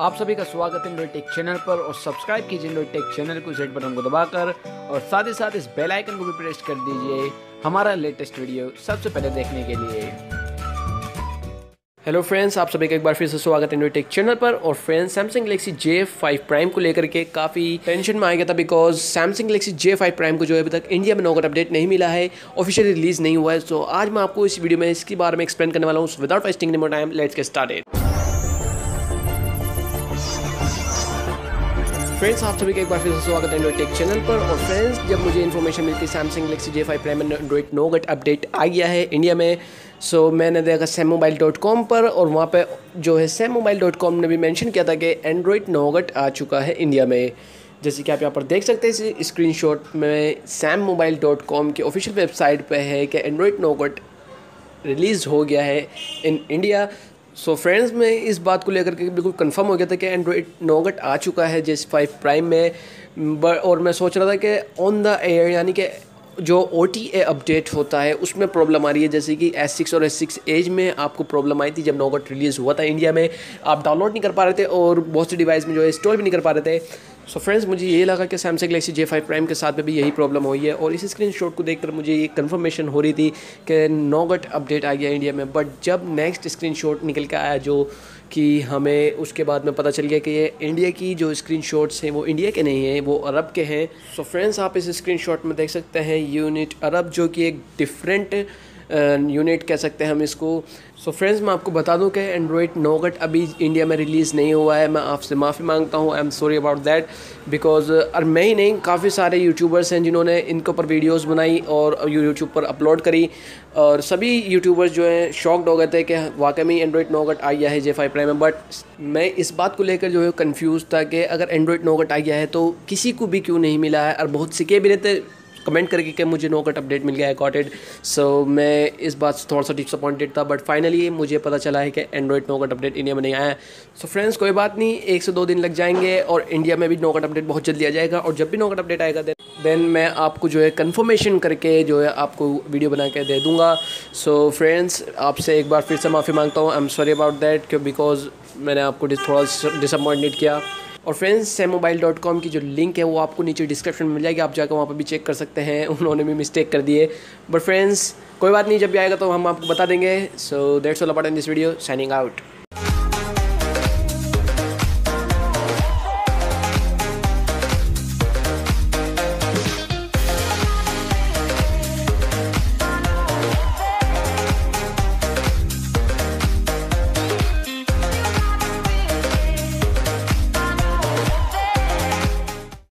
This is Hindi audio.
आप सभी का स्वागत है टेक चैनल पर और सब्सक्राइब कीजिए टेक चैनल को जेड बटन को दबाकर और साथ ही साथ इस बेल आइकन को भी प्रेस कर दीजिए हमारा लेटेस्ट वीडियो सबसे पहले देखने के लिए। हेलो फ्रेंड्स आप सभी का एक बार फिर से स्वागत है टेक चैनल पर और friends Samsung Galaxy J five prime को लेकर के काफ़ी टेंशन में आ गया था because Samsung Galaxy J five prime को जो है अभी तक इंडिया में नोकर अपडेट नहीं मिला है ऑफिशियली रिलीज़ नहीं हुआ है। तो आज मैं आपको इस वीडियो में इसके बारे में एक्सप्लेन करने वाला हूँ। Without wasting time let's get start friends आप सभी का एक बार फिर से स्वागत है एंड्रॉइड टेक चैनल पर। और फ्रेंड्स जब मुझे इन्फॉर्मेशन मिलती है Samsung Galaxy J five prime Android Nougat update आ गया है इंडिया में। सो so, मैंने देखा सैम मोबाइल डॉट कॉम पर और वहाँ पे जो है सैम मोबाइल डॉट कॉम ने भी मेंशन किया था कि एंड्रॉइड नोगट आ चुका है इंडिया में। जैसे कि आप यहाँ पर देख सकते हैं स्क्रीन शॉट में सैम मोबाइल डॉट कॉम की ऑफिशियल वेबसाइट पर है कि एंड्रॉइड नोगट रिलीज़ हो गया है in India so so friends मैं इस बात को लेकर के बिल्कुल कंफर्म हो गया था कि एंड्रॉइड नोगट आ चुका है जेस फाइव प्राइम में। और मैं सोच रहा था कि ऑन द एयर यानी कि जो ओ टी ए अपडेट होता है, उसमें प्रॉब्लम आ रही है। जैसे कि एस सिक्स और एस सिक्स एज में आपको प्रॉब्लम आई थी जब नोगट रिलीज़ हुआ था इंडिया में। आप डाउनलोड नहीं कर पा रहे थे और बहुत से डिवाइस में जो है इंस्टॉल भी नहीं कर पा रहे थे। सो so फ्रेंड्स मुझे ये लगा कि Samsung Galaxy J five prime के साथ में भी यही प्रॉब्लम हुई है और इस स्क्रीन शॉट को देखकर मुझे ये कन्फर्मेशन हो रही थी कि नोगट अपडेट आ गया इंडिया में। बट जब नेक्स्ट स्क्रीन शॉट निकल के आया जो कि हमें उसके बाद में पता चल गया कि ये इंडिया की जो स्क्रीन शॉट्स हैं, वो इंडिया के नहीं हैं, वो अरब के हैं। सो so फ्रेंड्स आप इस स्क्रीन में देख सकते हैं यूनिट अरब जो कि एक डिफरेंट यूनिट कह सकते हैं हम इसको। सो so फ्रेंड्स मैं आपको बता दूँ कि एंड्रॉयड नोगट अभी इंडिया में रिलीज़ नहीं हुआ है। मैं आपसे माफ़ी माँगता हूँ। I am sorry about that because और मैं ही नहीं, काफ़ी सारे यूट्यूबर्स हैं जिन्होंने इनके ऊपर वीडियोस बनाई और यूट्यूब पर अपलोड करी। और सभी यूट्यूबर्स जो हैं शॉक्ड हो गए थे कि वाकई में एंड्रॉयड नोगट आ गया है जे फाइव प्राइम में बट मैं इस बात को लेकर जो है कन्फ्यूज़ था कि अगर एंड्रॉयड नोगट आ गया है तो किसी को भी क्यों नहीं मिला है? और बहुत सिके भी रहते कमेंट करके कि मुझे नो कट अपडेट मिल गया है कॉटेड सो मैं इस बात से थोड़ा सा डिसअपॉइंटेड था बट फाइनली मुझे पता चला है कि Android no cut update India में नहीं आया है. सो फ्रेंड्स कोई बात नहीं, एक से दो दिन लग जाएँगे और इंडिया में भी नो कट अपडेट बहुत जल्दी आ जाएगा और जब भी नो कट अपडेट आएगा देन मैं आपको जो है कन्फर्मेशन करके जो है आपको वीडियो बना के दे दूँगा. सो फ्रेंड्स आपसे एक बार फिर से माफ़ी माँगता हूँ. I am sorry about that because मैंने आपको थोड़ा डिसअपॉइंटेड किया. और friends same mobile dot com की जो लिंक है, वो आपको नीचे डिस्क्रिप्शन में मिल जाएगी। आप जाकर वहाँ पर भी चेक कर सकते हैं। उन्होंने भी मिस्टेक कर दिए बट फ्रेंड्स कोई बात नहीं, जब भी आएगा तो हम आपको बता देंगे। So that's all about in this video signing out